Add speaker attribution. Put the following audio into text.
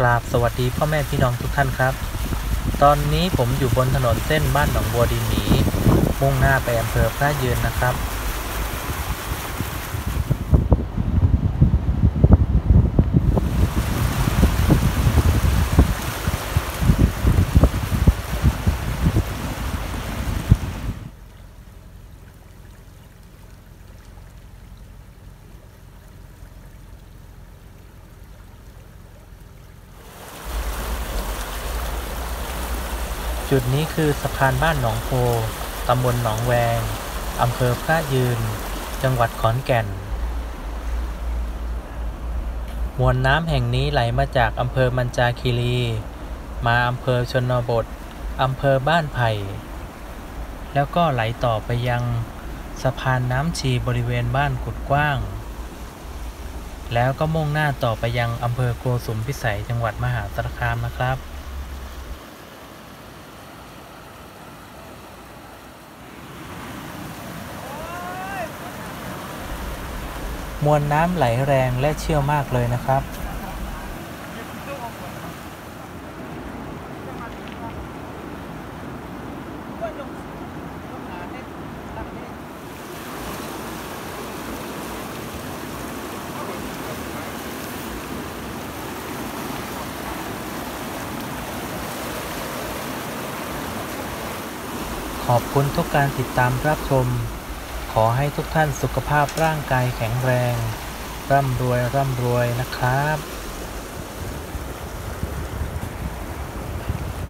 Speaker 1: กราบสวัสดีพ่อแม่พี่น้องทุกท่านครับ ตอนนี้ผมอยู่บนถนนเส้นบ้านหนองบัวดีหมีมุ่งหน้าไปอำเภอพระยืนนะครับ จุดนี้คือสะพานบ้านหนองโพ ตำบลหนองแวง อำเภอพระยืน จังหวัดขอนแก่น มวลน้ำแห่งนี้ไหลมาจากอำเภอมันจาคีรี มาอำเภอชนบท อำเภอบ้านไผ่ แล้วก็ไหลต่อไปยังสะพานน้ำชีบริเวณบ้านกุดกว้าง แล้วก็มุ่งหน้าต่อไปยังอำเภอโกสุมพิสัยจังหวัดมหาสารคามนะครับ มวลน้ำไหลแรงและเชี่ยวมากเลยนะครับ ขอบคุณทุกการติดตามรับชม ขอให้ทุกท่านสุขภาพร่างกายแข็งแรง ร่ำรวยร่ำรวยนะครับ